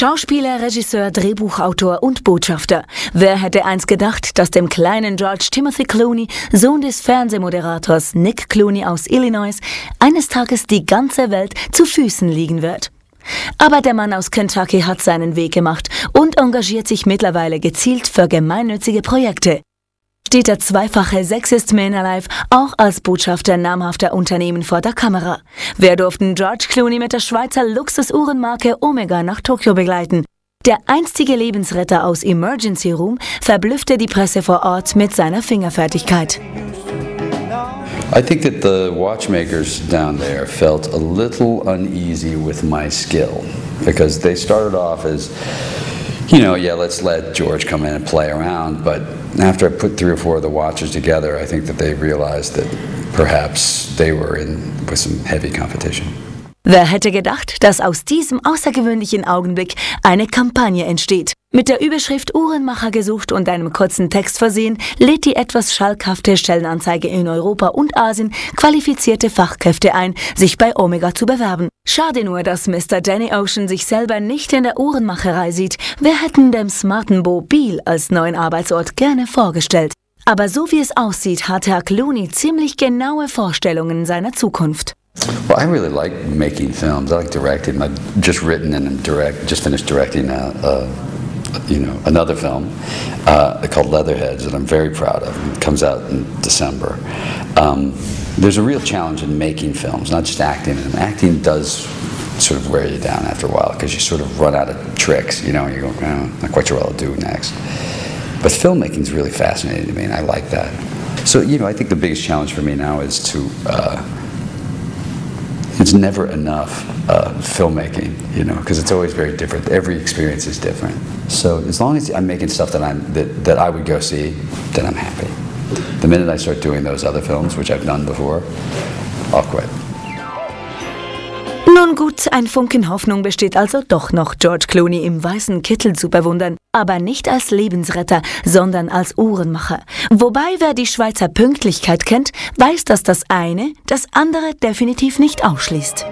Schauspieler, Regisseur, Drehbuchautor und Botschafter. Wer hätte einst gedacht, dass dem kleinen George Timothy Clooney, Sohn des Fernsehmoderators Nick Clooney aus Illinois, eines Tages die ganze Welt zu Füßen liegen wird? Aber der Mann aus Kentucky hat seinen Weg gemacht und engagiert sich mittlerweile gezielt für gemeinnützige Projekte steht der zweifache Sexist Man Alive auch als Botschafter namhafter Unternehmen vor der Kamera. Wer durften George Clooney mit der Schweizer Luxusuhrenmarke Omega nach Tokio begleiten? Der einstige Lebensretter aus Emergency Room verblüffte die Presse vor Ort mit seiner Fingerfertigkeit. I think that the watchmakers down there felt a little uneasy with my skill because they started off as you know, yeah, let's let George come in and play around. But after I put three or four of the watchers together, I think that they realized that perhaps they were in with some heavy competition. Wer hätte gedacht, dass aus diesem außergewöhnlichen Augenblick eine Kampagne entsteht? Mit der Überschrift Uhrenmacher gesucht und einem kurzen Text versehen, lädt die etwas schalkhafte Stellenanzeige in Europa und Asien qualifizierte Fachkräfte ein, sich bei Omega zu bewerben. Schade nur, dass Mr. Danny Ocean sich selber nicht in der Uhrenmacherei sieht. Wir hätten dem smarten Bo Beal als neuen Arbeitsort gerne vorgestellt. Aber so wie es aussieht, hat Herr Clooney ziemlich genaue Vorstellungen seiner Zukunft. Well, I really like making films. I like directing. I've just written and direct, just finished directing a, a you know, another film uh, called Leatherheads that I'm very proud of. It comes out in December. Um, there's a real challenge in making films, not just acting in them. Acting does sort of wear you down after a while because you sort of run out of tricks, you know, and you go, oh, not quite sure what I'll do next. But filmmaking is really fascinating to me, and I like that. So, you know, I think the biggest challenge for me now is to uh, it's never enough uh, filmmaking, you know, because it's always very different. Every experience is different. So as long as I'm making stuff that I'm that, that I would go see, then I'm happy. The minute I start doing those other films, which I've done before, I'll quit. Nun gut, ein Funken Hoffnung besteht also doch noch, George Clooney im weißen Kittel zu bewundern, aber nicht als Lebensretter, sondern als Uhrenmacher. Wobei wer die Schweizer Pünktlichkeit kennt, weiß, dass das eine das andere definitiv nicht ausschließt.